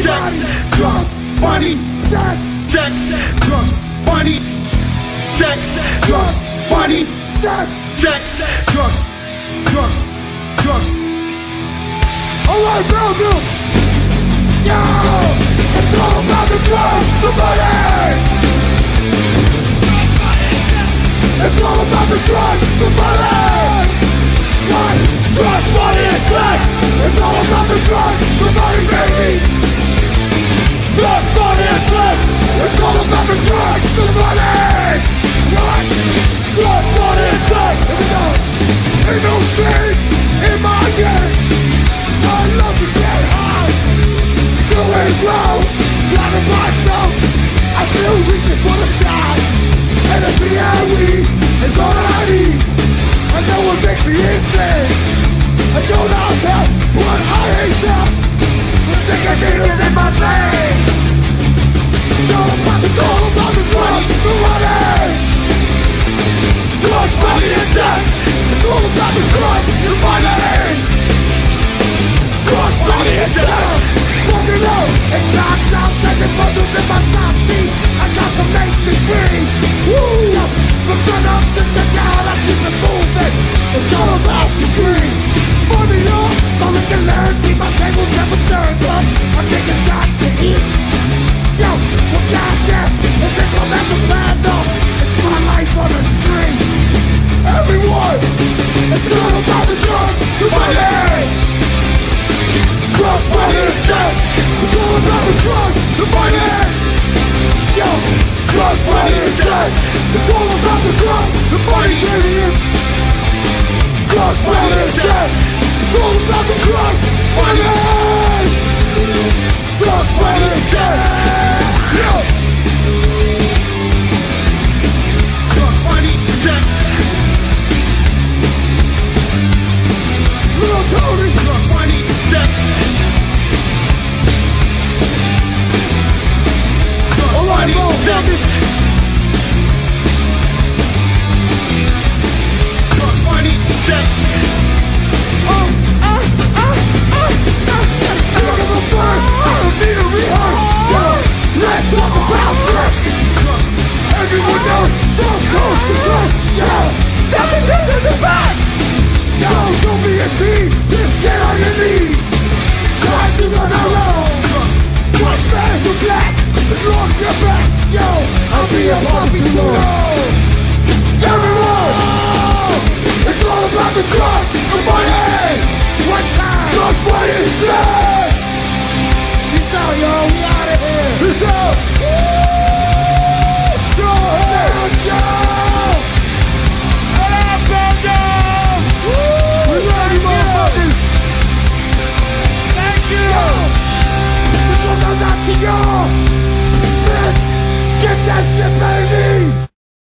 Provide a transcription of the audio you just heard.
Sex, drugs, money, sex, drugs, money, sex, drugs, money, sex. drugs, drugs, drugs. Alright, Belgium! Yo! It's all about the drugs, the money! It's all about the drugs, the money! What? Drugs, money, and sex! It's all I I know what. I hate that. The thing I need is in my vein. Low, it's not stop bundles in my top seat I got to make me free Woo! From sun up to sundown about the money. Yo, drugs, money, and sex. It's all about the drugs, the money, baby. Drugs, money, and sex. It's all about the drugs, money. Drugs, money, About the drugs The money One time Drugs, money, and sex Peace out, yo We out of here Peace out Let's go Belgium! What up, Belgium? We ready, motherfuckers! Thank you! This one goes out to y'all! Bitch! Get that shit, baby!